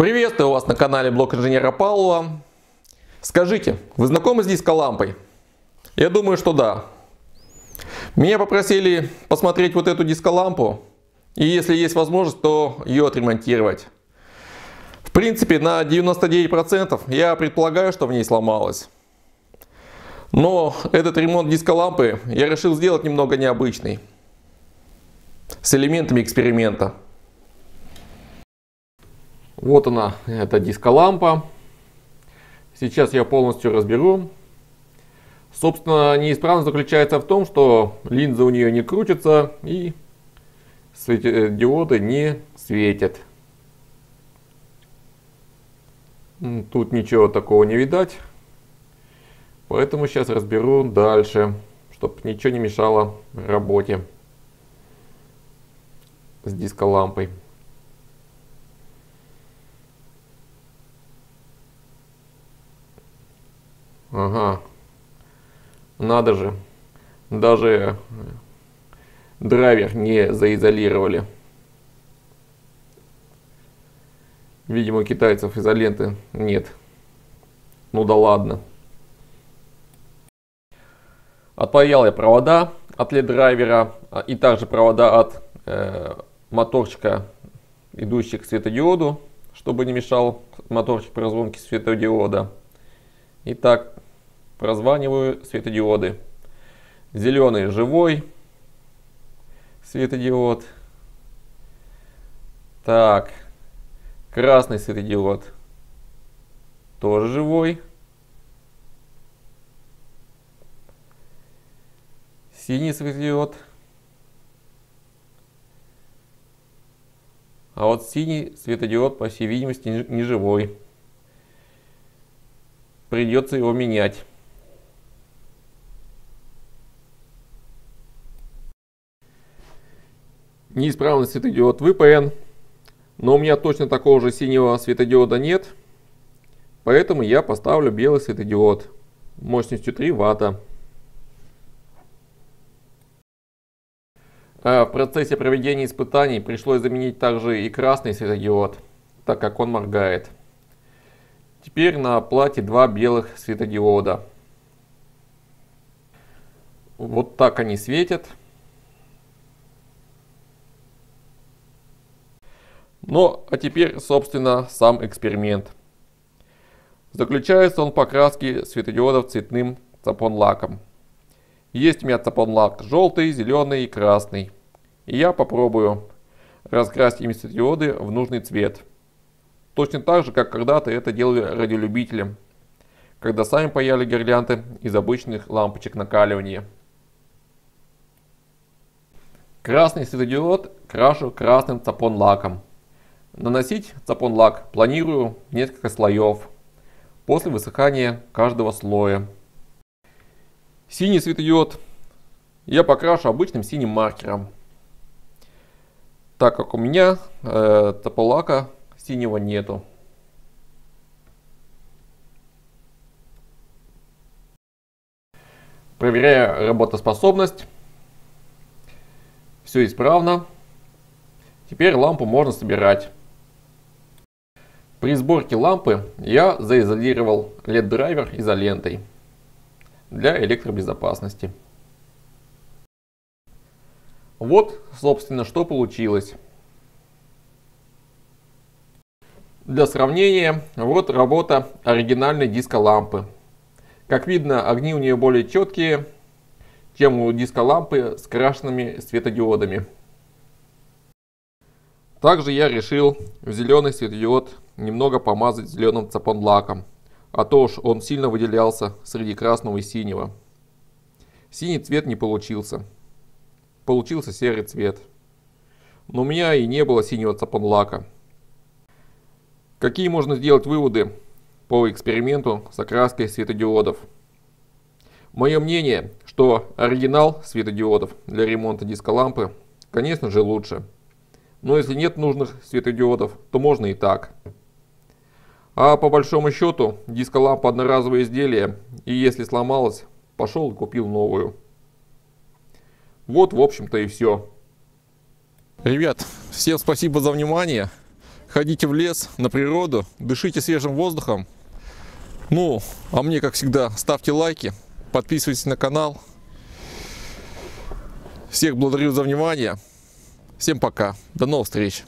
Приветствую вас на канале Блок инженера Павлова. Скажите, вы знакомы с дисколампой? Я думаю, что да. Меня попросили посмотреть вот эту дисколампу. И если есть возможность, то ее отремонтировать. В принципе, на 99% я предполагаю, что в ней сломалось. Но этот ремонт дисколампы я решил сделать немного необычный. С элементами эксперимента. Вот она, эта дисколампа. Сейчас я полностью разберу. Собственно, неисправность заключается в том, что линза у нее не крутится и диоды не светят. Тут ничего такого не видать. Поэтому сейчас разберу дальше, чтобы ничего не мешало работе с дисколампой. Ага. Надо же. Даже драйвер не заизолировали. Видимо, китайцев изоленты нет. Ну да ладно. Отпаял я провода от LED-драйвера а, и также провода от э, моторчика, идущий к светодиоду, чтобы не мешал моторчик при разгонке светодиода. Итак, прозваниваю светодиоды. Зеленый живой светодиод. Так, красный светодиод тоже живой. Синий светодиод. А вот синий светодиод, по всей видимости, не живой придется его менять. Неисправный светодиод VPN, но у меня точно такого же синего светодиода нет, поэтому я поставлю белый светодиод мощностью 3 ватта. А в процессе проведения испытаний пришлось заменить также и красный светодиод, так как он моргает. Теперь на плате два белых светодиода. Вот так они светят. Ну, а теперь, собственно, сам эксперимент. Заключается он в покраске светодиодов цветным цапон-лаком. Есть у меня цапон-лак желтый, зеленый и красный. И я попробую раскрасить ими светодиоды в нужный цвет. Точно так же, как когда-то это делали радиолюбители, когда сами паяли гирлянды из обычных лампочек накаливания. Красный светодиод крашу красным цапон лаком. Наносить цапон лак планирую несколько слоев после высыхания каждого слоя. Синий светодиод я покрашу обычным синим маркером, так как у меня э, лака синего нету. Проверяю работоспособность. Все исправно. Теперь лампу можно собирать. При сборке лампы я заизолировал LED-драйвер изолентой для электробезопасности. Вот, собственно, что получилось. Для сравнения, вот работа оригинальной диско-лампы. Как видно, огни у нее более четкие, чем у диско-лампы с крашенными светодиодами. Также я решил в зеленый светодиод немного помазать зеленым цапон-лаком, а то уж он сильно выделялся среди красного и синего. Синий цвет не получился. Получился серый цвет. Но у меня и не было синего цапон-лака. Какие можно сделать выводы по эксперименту с окраской светодиодов? Мое мнение, что оригинал светодиодов для ремонта дисколампы, конечно же, лучше. Но если нет нужных светодиодов, то можно и так. А по большому счету, дисколампа одноразовое изделие, и если сломалась, пошел и купил новую. Вот, в общем-то, и все. Ребят, всем спасибо за внимание. ходите в лес, на природу, дышите свежим воздухом. Ну, а мне, как всегда, ставьте лайки, подписывайтесь на канал. Всех благодарю за внимание. Всем пока. До новых встреч.